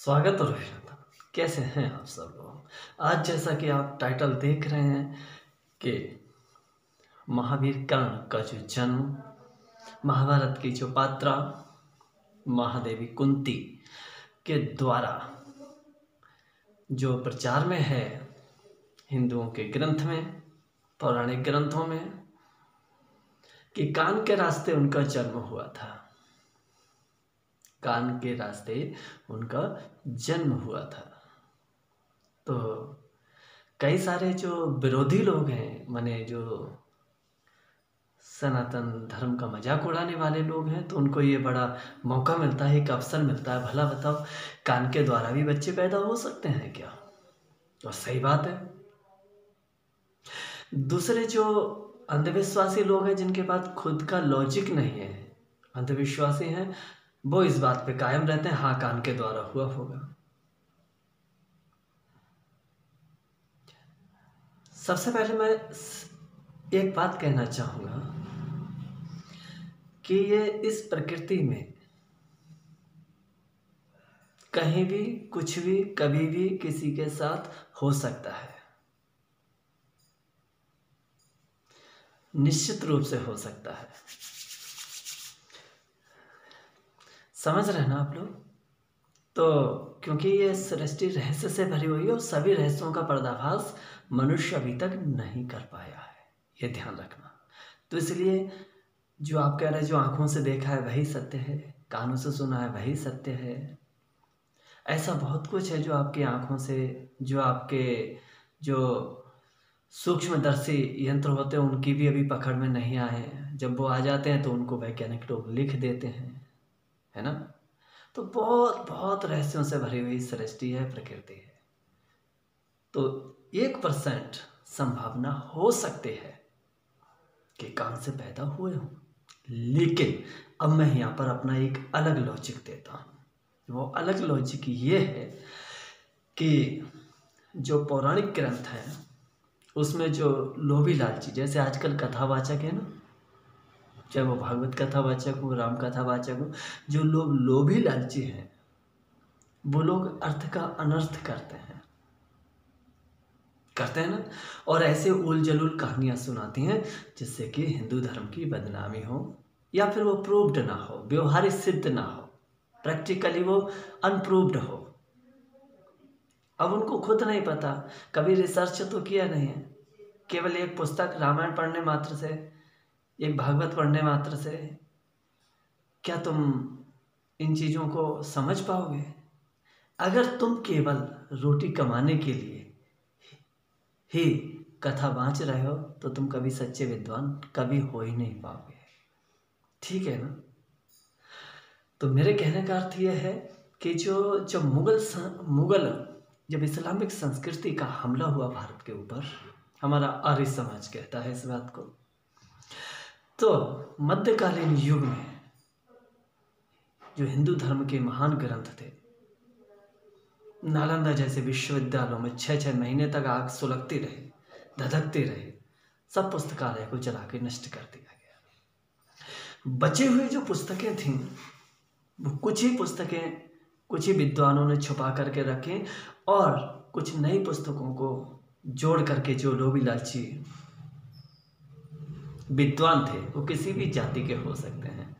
स्वागत और अभिनंदन। कैसे हैं आप सब लोग? आज जैसा कि आप टाइटल देख रहे हैं कि महावीर कर्ण का जो जन्म, महाभारत की जो पात्रा, महादेवी कुंती के द्वारा जो प्रचार में है, हिंदुओं के ग्रंथ में, पौराणिक ग्रंथों में, कि कान के रास्ते उनका जन्म हुआ था। कान के रास्ते उनका जन्म हुआ था। तो कई सारे जो विरोधी लोग हैं, माने जो सनातन धर्म का मज़ाक उड़ाने वाले लोग हैं तो उनको ये बड़ा मौका मिलता है, एक अवसर मिलता है। भला बताओ, कान के द्वारा भी बच्चे पैदा हो सकते हैं क्या? और सही बात है। दूसरे जो अंधविश्वासी लोग हैं, जिनके पास खुद का लॉजिक नहीं है, अंधविश्वासी हैं वो इस बात पे कायम रहते हैं हाँ कान के द्वारा हुआ होगा। सबसे पहले मैं एक बात कहना चाहूँगा कि ये इस प्रकृति में कहीं भी, कुछ भी, कभी भी किसी के साथ हो सकता है। निश्चित रूप से हो सकता है। समझ रहे हैं ना आप लोग? तो क्योंकि ये सृष्टि रहस्य से भरी हुई है और सभी रहस्यों का पर्दाफाश मनुष्य अभी तक नहीं कर पाया है। ये ध्यान रखना। तो इसलिए जो आप कह रहे हैं, जो आँखों से देखा है, वही सत्य है। कानों से सुना है, वही सत्य है। ऐसा बहुत कुछ है जो आपकी आँखों से, जो आपके जो सूक्ष्मदर्शी यंत्र होते हैं, उनकी भी अभी पकड़ में नहीं आए जब वो आ जाते हैं तो उनको वैज्ञानिक लोग लिख देते हैं। है ना? तो बहुत बहुत रहस्यों से भरी हुई सृष्टि है, प्रकृति है। तो एक परसेंट संभावना हो सकती है कि कान से पैदा हुए हों। लेकिन अब मैं यहाँ पर अपना एक अलग लॉजिक देता हूँ। वो अलग लॉजिक ये है कि जो पौराणिक ग्रंथ हैं, उसमें जो लोभी लालची, जैसे आजकल कथावाचक है ना चाहे वो भागवत कथा वाचक हो, राम कथा वाचक हो, जो लोग लोभी लालची हैं, वो लोग अर्थ का अनर्थ करते हैं। करते हैं ना? और ऐसे उल जलूल कहानियाँ सुनाती हैं, जिससे कि हिंदू धर्म की बदनामी हो, या फिर वो प्रूव्ड ना हो, व्यवहारिक सिद्ध ना हो, प्रैक्टिकली वो अनप्रूव्ड हो। अब उनको खुद नहीं पता, कभी रिसर्च तो किया नहीं है, केवल एक पुस्तक रामायण पढ़ने मात्र से एक भागवत पढ़ने मात्र से क्या तुम इन चीज़ों को समझ पाओगे? अगर तुम केवल रोटी कमाने के लिए ही कथा बाँच रहे हो तो तुम कभी सच्चे विद्वान कभी हो ही नहीं पाओगे। ठीक है ना? तो मेरे कहने का अर्थ यह है कि जो जब मुगल मुगल, जब इस्लामिक संस्कृति का हमला हुआ भारत के ऊपर, हमारा आर्य समाज कहता है इस बात को। तो मध्यकालीन युग में जो हिंदू धर्म के महान ग्रंथ थे, नालंदा जैसे विश्वविद्यालयों में छः छः महीने तक आग सुलगती रही, धधकती रही, सब पुस्तकालय को जला के नष्ट कर दिया गया। बचे हुए जो पुस्तकें थीं, वो कुछ ही पुस्तकें कुछ ही विद्वानों ने छुपा करके रखें और कुछ नई पुस्तकों को जोड़ करके जो लोभी लालची विद्वान थे, वो किसी भी जाति के हो सकते हैं।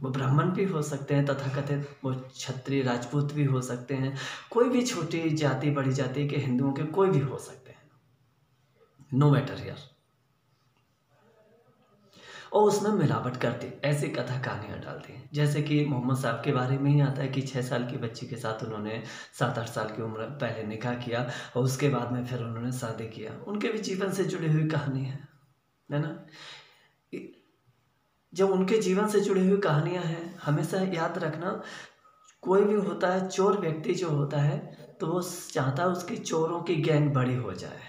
वो ब्राह्मण भी हो सकते हैं तथा कथित वो क्षत्रिय राजपूत भी हो सकते हैं। कोई भी छोटी जाति, बड़ी जाति के हिंदुओं के कोई भी हो सकते हैं। नो मैटर यार और उसमें मिलावट करती, ऐसी कथा कहानियाँ डालती हैं। जैसे कि मोहम्मद साहब के बारे में ही आता है कि छः साल की बच्ची के साथ उन्होंने सात आठ साल की उम्र पहले निकाह किया और उसके बाद में फिर उन्होंने शादी किया। उनके भी जीवन से जुड़ी हुई कहानी है। है ना? जब उनके जीवन से जुड़ी हुई कहानियाँ हैं, हमेशा याद रखना, कोई भी होता है, चोर व्यक्ति जो होता है तो वो चाहता है उसकी चोरों की गैंग बड़ी हो जाए।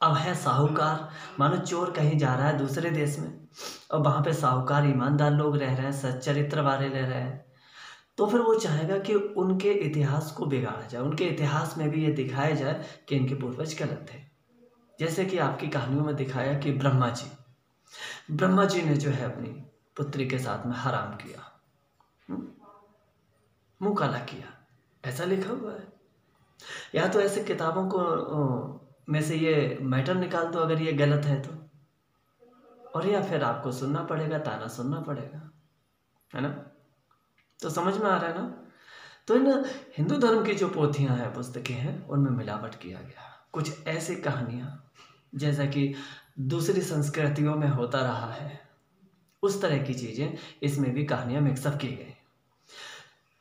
अब है साहूकार। मानो चोर कहीं जा रहा है दूसरे देश में, और वहाँ पे साहूकार, ईमानदार लोग रह रहे हैं, सच्चरित्र वाले रह रहे हैं तो फिर वो चाहेगा कि उनके इतिहास को बिगाड़ा जाए, उनके इतिहास में भी ये दिखाया जाए कि इनके पूर्वज गलत थे। जैसे कि आपकी कहानियों में दिखाया कि ब्रह्मा जी ब्रह्मा जी ने जो है अपनी पुत्री के साथ में हराम किया हम्म? मुँह काला किया। ऐसा लिखा हुआ है। या तो ऐसे किताबों को में से ये मैटर निकाल दो अगर ये गलत है तो। और या फिर आपको सुनना पड़ेगा, ताना सुनना पड़ेगा, है ना? तो समझ में आ रहा है ना? तो इन हिंदू धर्म की जो पोथियाँ हैं, पुस्तकें हैं, उनमें मिलावट किया गया कुछ ऐसी कहानियाँ, जैसा कि दूसरी संस्कृतियों में होता रहा है। उस तरह की चीज़ें इसमें भी कहानियाँ मिक्सअप की गई।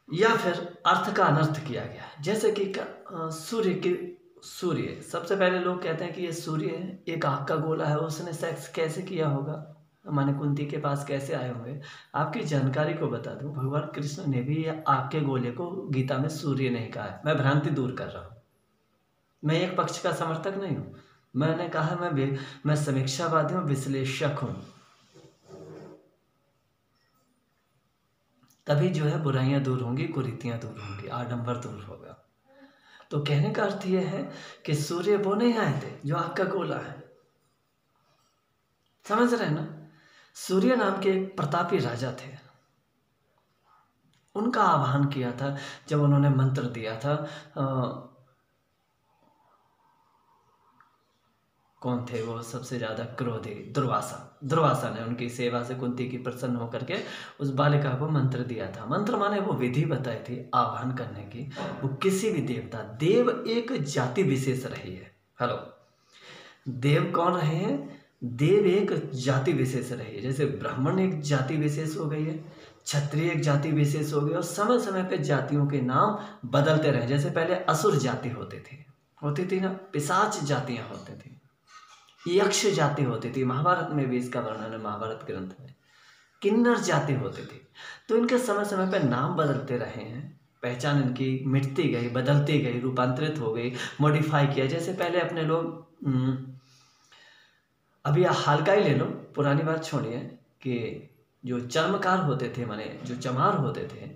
या फिर अर्थ का अनर्थ किया गया। जैसे कि सूर्य की, सूर्य, सबसे पहले लोग कहते हैं कि ये सूर्य एक आग का गोला है, उसने सेक्स कैसे किया होगा? माने कुंती के पास कैसे आए होंगे? आपकी जानकारी को बता दूँ, भगवान कृष्ण ने भी आग के गोले को गीता में सूर्य नहीं कहा है। मैं भ्रांति दूर कर रहा हूँ। मैं एक पक्ष का समर्थक नहीं हूँ। मैंने कहा मैं भी, मैं समीक्षावादी हूँ विश्लेषक हूँ। तभी जो है बुराइयाँ दूर होंगी कुरीतियाँ दूर होंगी आडंबर दूर होगा। तो कहने का अर्थ यह है कि सूर्य वो नहीं आए थे जो आग का गोला है। समझ रहे हैं ना? सूर्य नाम के एक प्रतापी राजा थे। उनका आह्वान किया था जब उन्होंने मंत्र दिया था आ, कौन थे वो सबसे ज़्यादा क्रोधी? दुर्वासा। दुर्वासा ने उनकी सेवा से कुंती की प्रसन्न होकर के उस बालिका को मंत्र दिया था। मंत्र माने वो विधि बताई थी आह्वान करने की। वो किसी भी देवता, देव एक जाति विशेष रही है। हेलो। देव कौन रहे हैं? देव एक जाति विशेष रही है। जैसे ब्राह्मण एक जाति विशेष हो गई है, क्षत्रिय एक जाति विशेष हो गई, और समय समय पर जातियों के नाम बदलते रहे। जैसे पहले असुर जाति होते थे, होती थी ना, पिशाच जातियाँ होती थी। यक्ष जाति होती थी। महाभारत में भी इसका वर्णन है महाभारत ग्रंथ में। किन्नर जाति होती थी। तो इनके समय समय पर नाम बदलते रहे हैं। पहचान इनकी मिटती गई बदलती गई रूपांतरित हो गई मॉडिफाई किया। जैसे पहले अपने लोग हम्म, अभी हाल का ही ले लो पुरानी बात छोड़िए कि जो चर्मकार होते थे माने जो चमार होते थे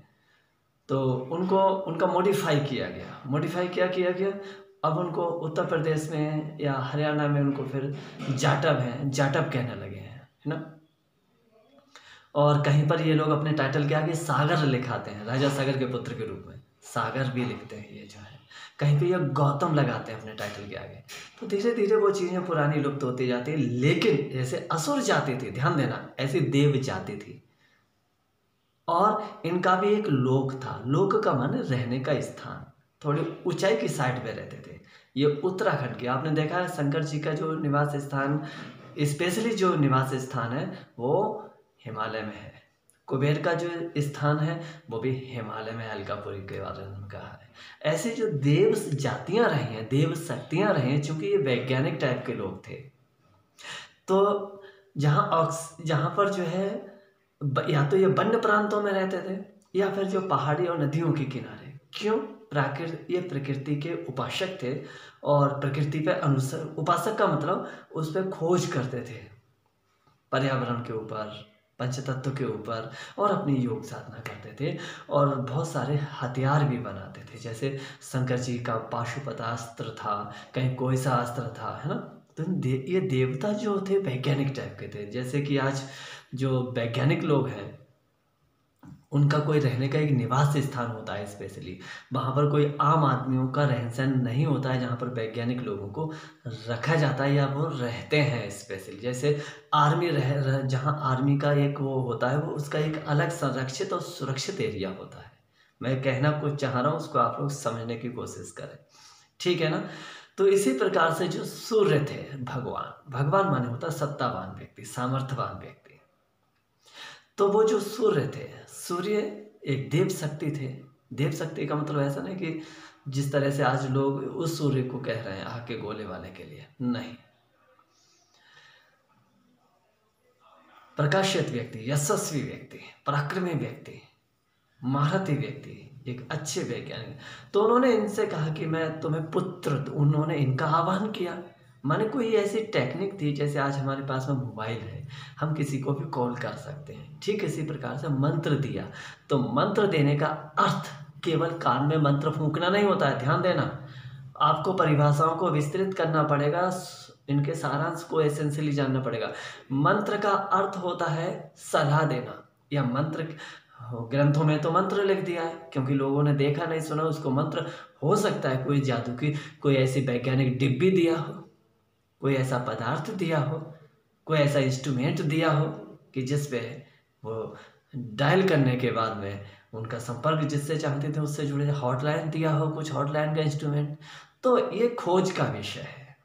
तो उनको उनका मॉडिफाई किया गया। मॉडिफाई क्या किया गया? अब उनको उत्तर प्रदेश में या हरियाणा में उनको फिर जाटव है, जाटव कहने लगे हैं, है ना? और कहीं पर ये लोग अपने टाइटल के आगे सागर लिखाते हैं, राजा सागर के पुत्र के रूप में। सागर भी लिखते हैं ये जो है। कहीं पे ये गौतम लगाते हैं अपने टाइटल के आगे। तो धीरे धीरे वो चीज़ें पुरानी लुप्त होती जाती है, लेकिन जैसे असुर जाति थी, ध्यान देना, ऐसी देव जाति थी। और इनका भी एक लोक था। लोक का मन रहने का स्थान थोड़ी ऊंचाई की साइड पे रहते थे। ये उत्तराखंड की, आपने देखा है शंकर जी का जो निवास स्थान, स्पेशली जो निवास स्थान है, वो हिमालय में है। कुबेर का जो स्थान है, वो भी हिमालय में, अलकापुरी के बारे में कहा है। ऐसे जो देव जातियाँ रही हैं, देव शक्तियाँ रही हैं, चूँकि ये वैज्ञानिक टाइप के लोग थे। तो जहाँ ऑक्स, जहाँ पर जो है या तो ये वन्य प्रांतों में रहते थे, या फिर जो पहाड़ी और नदियों के किनारे। क्यों प्राकृत ये प्रकृति के उपासक थे और प्रकृति पे अनुसर उपासक का मतलब उस पर खोज करते थे। पर्यावरण के ऊपर पंचतत्व के ऊपर और अपनी योग साधना करते थे और बहुत सारे हथियार भी बनाते थे। जैसे शंकर जी का पाशुपतास्त्र था कहीं कोई सा अस्त्र था है ना? तो दे, ये देवता जो थे वैज्ञानिक टाइप के थे। जैसे कि आज जो वैज्ञानिक लोग हैं उनका कोई रहने का एक निवास स्थान होता है स्पेशली वहाँ पर कोई आम आदमियों का रहन सहन नहीं होता है जहाँ पर वैज्ञानिक लोगों को रखा जाता है या वो रहते हैं स्पेशली जैसे आर्मी रह, रह जहाँ आर्मी का एक वो होता है वो उसका एक अलग संरक्षित और सुरक्षित एरिया होता है। मैं कहना कुछ चाह रहा हूँ उसको आप लोग समझने की कोशिश करें। ठीक है ना? तो इसी प्रकार से जो सूर्य थे भगवान भगवान माने होता सत्तावान व्यक्ति सामर्थ्यवान व्यक्ति। तो वो जो सूर्य थे, सूर्य एक देव शक्ति थे। देव शक्ति का मतलब ऐसा नहीं कि जिस तरह से आज लोग उस सूर्य को कह रहे हैं, आग के गोले वाले के लिए। नहीं। प्रकाशित व्यक्ति, यशस्वी व्यक्ति, पराक्रमी व्यक्ति, महारथी व्यक्ति, एक अच्छे वैज्ञानिक। तो उन्होंने इनसे कहा कि मैं तुम्हें पुत्र उन्होंने इनका आह्वान किया। माने कोई ऐसी टेक्निक थी, जैसे आज हमारे पास में मोबाइल है, हम किसी को भी कॉल कर सकते हैं। ठीक इसी प्रकार से मंत्र दिया। तो मंत्र देने का अर्थ केवल कान में मंत्र फूकना नहीं होता है, ध्यान देना। आपको परिभाषाओं को विस्तृत करना पड़ेगा, इनके सारांश को एसेंशियली जानना पड़ेगा। मंत्र का अर्थ होता है सलाह देना। या मंत्र ग्रंथों में तो मंत्र लिख दिया है, क्योंकि लोगों ने देखा नहीं, सुना, उसको मंत्र हो सकता है। कोई जादू की, कोई ऐसी वैज्ञानिक डिब्बी दिया हो। कोई ऐसा पदार्थ दिया हो, कोई ऐसा इंस्ट्रूमेंट दिया हो कि जिस पे वो डायल करने के बाद में उनका संपर्क जिससे चाहते थे उससे जुड़े हॉटलाइन दिया हो, कुछ हॉटलाइन का इंस्ट्रूमेंट तो ये खोज का विषय है।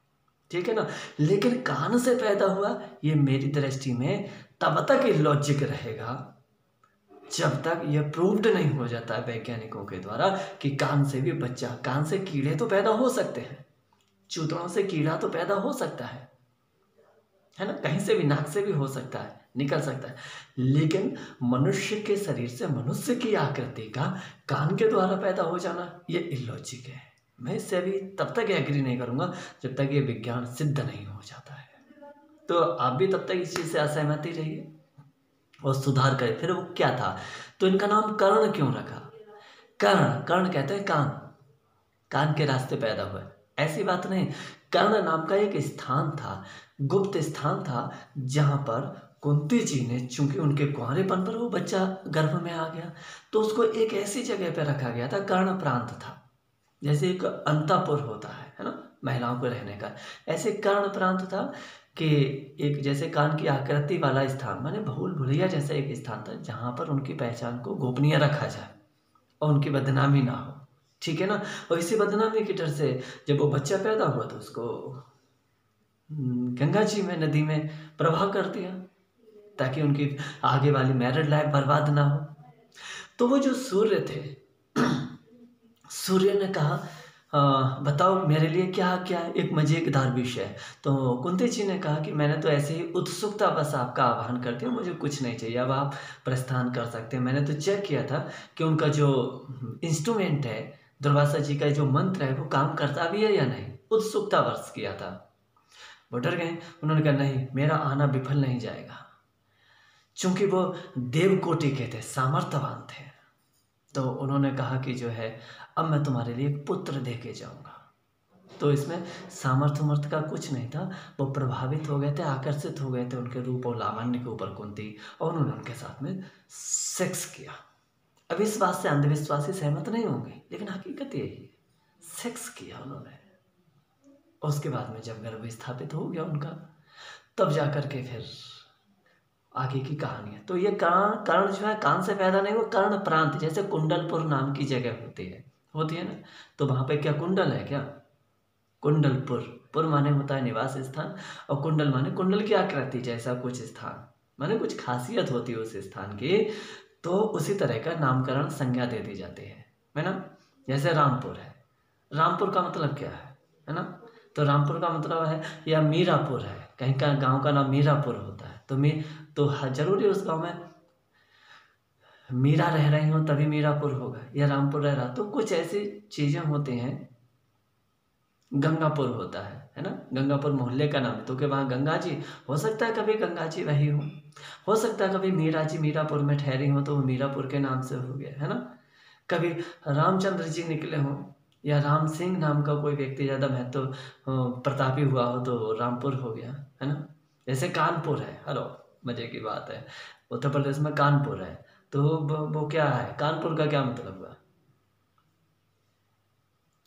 ठीक है ना? लेकिन कान से पैदा हुआ ये मेरी दृष्टि में तब तक लॉजिक रहेगा, जब तक यह प्रूव्ड नहीं हो जाता वैज्ञानिकों के द्वारा कि कान से भी बच्चा, कान से कीड़े तो पैदा हो सकते हैं। चूतड़ों से कीड़ा तो पैदा हो सकता है। है ना? कहीं से भी, नाक से भी हो सकता है, निकल सकता है। लेकिन मनुष्य के शरीर से मनुष्य की आकृति का कान के द्वारा पैदा हो जाना, ये इलॉजिक है। मैं इससे अभी तब तक एग्री नहीं करूँगा जब तक ये विज्ञान सिद्ध नहीं हो जाता है। तो आप भी तब तक इस चीज़ से असहमति रहिए और सुधार करे। फिर वो क्या था? तो इनका नाम कर्ण क्यों रखा? कर्ण कर्ण कहते हैं कान। कान के रास्ते पैदा हुए। ऐसी बात नहीं। कर्ण नाम का एक स्थान था, गुप्त स्थान था, जहाँ पर कुंती जी ने, चूँकि उनके कुंवरेपन पर वो बच्चा गर्भ में आ गया तो उसको एक ऐसी जगह पर रखा गया था कर्ण प्रांत था। जैसे एक अंतापुर होता है है ना, महिलाओं को रहने का। ऐसे कर्ण प्रांत था कि एक जैसे कान की आकृति वाला स्थान, माने भूल भुलैया जैसा एक स्थान था, जहाँ पर उनकी पहचान को गोपनीय रखा जाए और उनकी बदनामी ना हो। ठीक है ना? और इसी बदनामी की डर से जब वो बच्चा पैदा हुआ तो उसको हम्म, गंगा जी में नदी में प्रवाह कर दिया ताकि उनकी आगे वाली मैरिड लाइफ बर्बाद ना हो। तो वो जो सूर्य थे सूर्य ने कहा आ, बताओ मेरे लिए क्या क्या एक मज़ेदार विषय है। तो कुंती जी ने कहा कि मैंने तो ऐसे ही उत्सुकता बस आपका आह्वान कर दिया मुझे कुछ नहीं चाहिए अब आप प्रस्थान कर सकते हैं। मैंने तो चेक किया था कि उनका जो इंस्ट्रूमेंट है दुर्वासा जी का जो मंत्र है, वो काम करता भी है या नहीं? उत्सुकता वर्ष किया था। वो डर गए। उन्होंने कहा, नहीं, मेरा आना विफल नहीं जाएगा। चूँकि वो देवकोटि के थे, सामर्थ्यवान थे। तो उन्होंने कहा कि जो है, अब मैं तुम्हारे लिए एक पुत्र दे के जाऊँगा। तो इसमें सामर्थ्य उमर्थ का कुछ नहीं था। वो प्रभावित हो गए थे, आकर्षित हो गए थे। उनके रूप और लावण्य के ऊपर कुंती और उन्होंने उनके साथ में सेक्स किया। अब इस बात से अंधविश्वासी सहमत नहीं होंगे, लेकिन हकीकत यही है सेक्स किया उन्होंने। उसके बाद में जब गर्भ स्थापित हो गया उनका, तब जा कर के फिर आगे की कहानी है। तो ये कर्ण कर्ण जो है, कान से पैदा नहीं हुआ, कर्ण प्रांत, जैसे कुंडलपुर नाम की जगह होती है होती है ना? तो वहाँ पे क्या कुंडल है क्या? कुंडलपुर। पुर माने होता है निवास स्थान, और कुंडल माने कुंडल की आकृति जैसा कुछ स्थान। माने कुछ खासियत होती है उस स्थान की तो उसी तरह का नामकरण संज्ञा दे दी जाती है है ना? जैसे रामपुर है। रामपुर का मतलब क्या है है ना? तो रामपुर का मतलब है, या मीरापुर है। कहीं का, गाँव का नाम मीरापुर होता है। तो मी तो ज़रूरी उस गाँव में मीरा रह रही हो, तभी मीरापुर होगा। या रामपुर रह रहा तो कुछ ऐसी चीज़ें होती हैं गंगापुर होता है है ना? गंगापुर मोहल्ले का नाम। तो कि वहाँ गंगा जी हो सकता है कभी गंगा जी वही हो। हो सकता है कभी मीरा जी मीरापुर में ठहरी हो तो वो मीरापुर के नाम से हो गया है ना? कभी रामचंद्र जी निकले हों या राम सिंह नाम का कोई व्यक्ति ज़्यादा महत्व तो प्रतापी हुआ हो तो रामपुर हो गया है ना? जैसे कानपुर है हेलो मज़े की बात है। उत्तर प्रदेश में कानपुर है। तो वो, वो क्या है? कानपुर का क्या मतलब हुआ?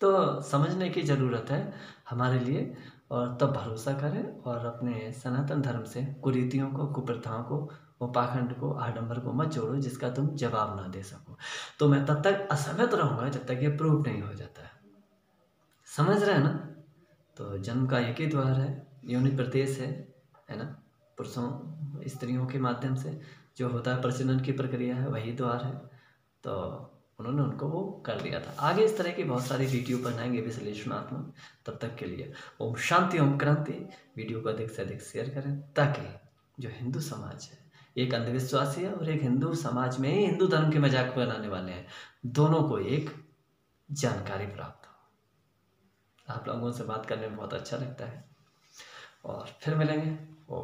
तो समझने की ज़रूरत है हमारे लिए और तब भरोसा करें और अपने सनातन धर्म से कुरीतियों को, कुप्रथाओं को वो पाखंड को, आडंबर को मत जोड़ो, जिसका तुम जवाब ना दे सको। तो मैं तब तक असहमत रहूँगा जब तक ये प्रूव नहीं हो जाता है। समझ रहे हैं ना? तो जन्म का एक ही द्वार है योनि प्रदेश है है ना? पुरुषों, स्त्रियों के माध्यम से जो होता है प्रजनन की प्रक्रिया है, वही द्वार है। तो उन्होंने उनको वो कर लिया था। आगे इस तरह की बहुत सारी वीडियो बनाएँगे विश्लेषणात्मक तब तक के लिए ओम शांति, ओम क्रांति। वीडियो को अधिक से अधिक शेयर करें ताकि जो हिंदू समाज है, एक अंधविश्वासी है और एक हिंदू समाज में ही हिंदू धर्म के मज़ाक बनाने वाले हैं। दोनों को एक जानकारी प्राप्त हो। आप लोगों से बात करने में बहुत अच्छा लगता है। और फिर मिलेंगे। ओ